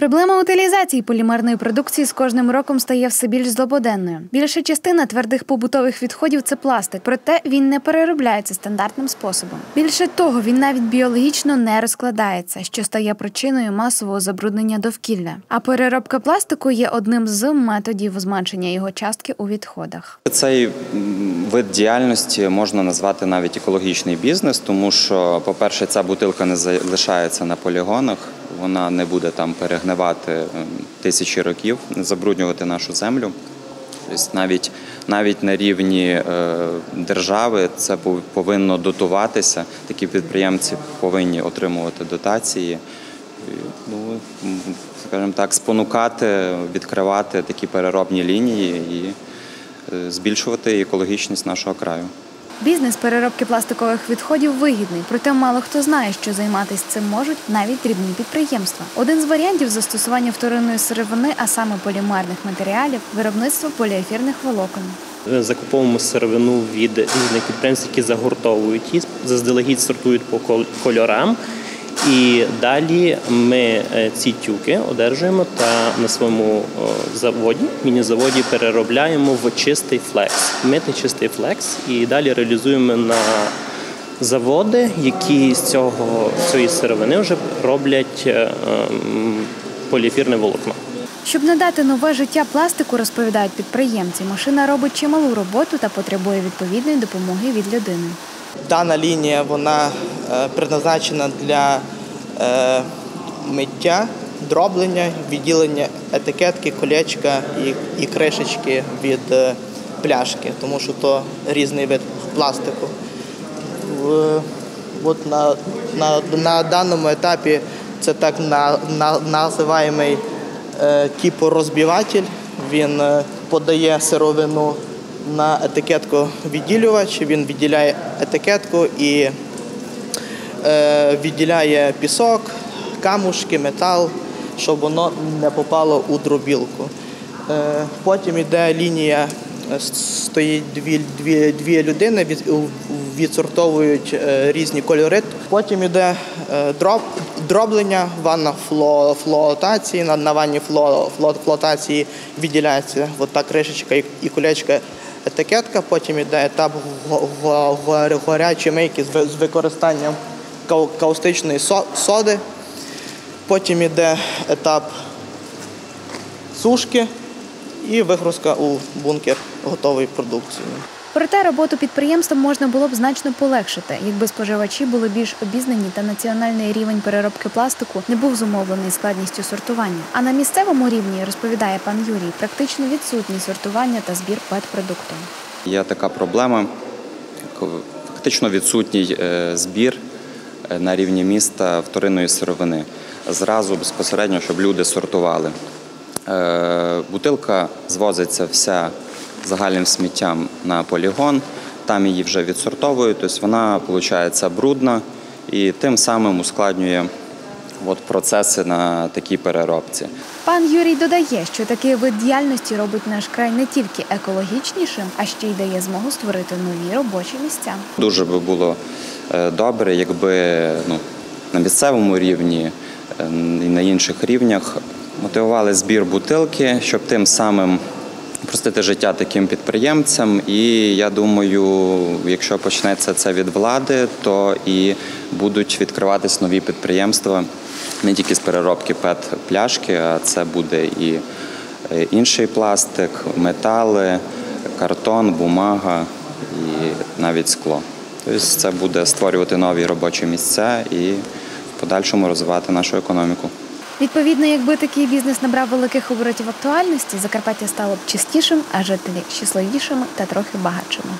Проблема утилізації полімерної продукції з кожним роком стає все більш злободенною. Більша частина твердих побутових відходів це пластик, проте він не переробляється стандартним способом. Більше того, він навіть біологічно не розкладається, що стає причиною масового забруднення довкілля. А переробка пластику є одним з методів зменшення його частки у відходах. Цей вид діяльності можна назвати навіть екологічний бізнес, тому що, по-перше, ця бутилка не залишається на полігонах, вона не буде там перегнивати тисячі років, забруднювати нашу землю. Тобто навіть, навіть на рівні е, держави це пов- повинно дотуватися. Такі підприємці повинні отримувати дотації. Ну, скажімо так, спонукати, відкривати такі переробні лінії і е, збільшувати екологічність нашого краю. Бізнес переробки пластикових відходів вигідний, проте мало хто знає, що займатися цим можуть навіть дрібні підприємства. Один з варіантів застосування вторинної сировини, а саме полімерних матеріалів, виробництво поліефірних волокон. Закуповуємо сировину від різних підприємств, які заготовують її, заздалегідь сортують по кол- кольорам. І далі ми е, ці тюки одержуємо та на своєму заводі, міні-заводі переробляємо в чистий флекс, митий чистий флекс, і далі реалізуємо на заводи, які з цього цієї сировини вже роблять е, ем, поліефірне волокно. Щоб надати нове життя пластику, розповідають підприємці, машина робить чималу роботу та потребує відповідної допомоги від людини. Дана лінія вона е, предназначена для е, миття, дроблення, відділення етикетки, колечка і, кришечки від е, пляшки, тому що то різний вид пластику. От на, на, на даному етапі це так на, на, називаємий е, типорозбиватель. Він е, подає сировину на етикетку відділювач, він відділяє етикетку і відділяє пісок, камушки, метал, щоб воно не попало у дробілку. Е, потім йде лінія, е, стоїть дві, дві, дві людини, відсортовують е, різні кольори. Потім йде е, дроб, дроблення, ванна фло, флотації. На, на ванні фло, фло, флотації відділяється от та кришечка і, кулечка етикетка. Потім йде етап го- го- го- горячої мийки з ви- з використанням каустичної соди. Потім йде етап сушки і вигрузка у бункер готової продукції. Проте роботу підприємства можна було б значно полегшити, якби споживачі були більш обізнані та національний рівень переробки пластику не був зумовлений складністю сортування. А на місцевому рівні, розповідає пан Юрій, практично відсутні сортування та збір пет-продукту. Є така проблема, фактично відсутній е, збір на рівні міста вторинної сировини. Зразу безпосередньо, щоб люди сортували. Е, Бутилка звозиться вся загальним сміттям на полігон, там її вже відсортовують, тобто вона виходить брудна і тим самим ускладнює от, процеси на такій переробці. Пан Юрій додає, що такий вид діяльності робить наш край не тільки екологічнішим, а ще й дає змогу створити нові робочі місця. Дуже би було е, добре, якби ну, на місцевому рівні е, і на інших рівнях мотивували збір бутилки, щоб тим самим простити життя таким підприємцям. І я думаю, якщо почнеться це від влади, то і будуть відкриватись нові підприємства не тільки з переробки пет-пляшки, а це буде і е, інший пластик, метали, картон, бумага і навіть скло. Тобто це буде створювати нові робочі місця і в подальшому розвивати нашу економіку. Відповідно, якби такий бізнес набрав великих оборотів актуальності, Закарпаття стало б чистішим, а жителі щасливішими та трохи багатшими.